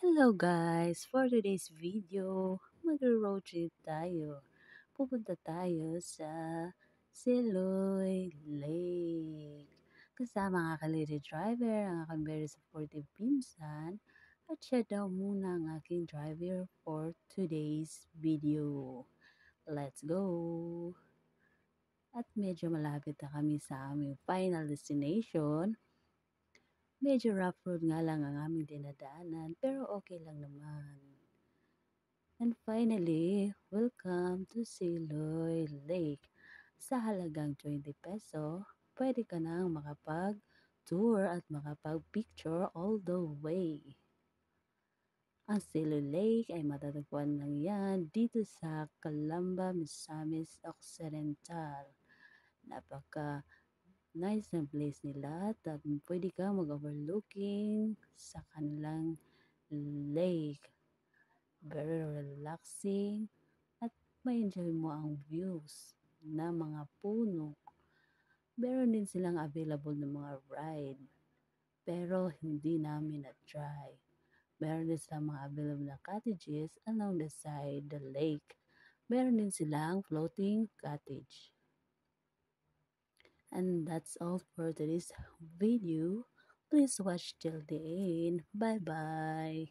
Hello guys! For today's video, mag-road trip tayo. Pupunta tayo sa Siloy Lake. Kasama ang aking driver, ang aking very supportive pinsan, at siya daw muna ang aking driver for today's video. Let's go! At medyo malapit na kami sa aming final destination Medyo rough road nga lang ang aming dinadaanan pero okay lang naman. And finally, welcome to Siloy Lake. Sa halagang 20 peso, pwede ka nang makapag-tour at makapag-picture all the way. Ang Siloy Lake ay matatagpuan lang yan dito sa Calamba, Misamis Occidental. Napaka nice na place nila at pwede ka mag-overlooking sa kanilang lake. Very relaxing at ma-enjoy mo ang views na mga puno. Meron din silang available na mga ride pero hindi namin na-try. Meron din silang mga available na cottages along the side the lake. Meron din silang floating cottage. And that's all for today's video. Please watch till the end. Bye bye.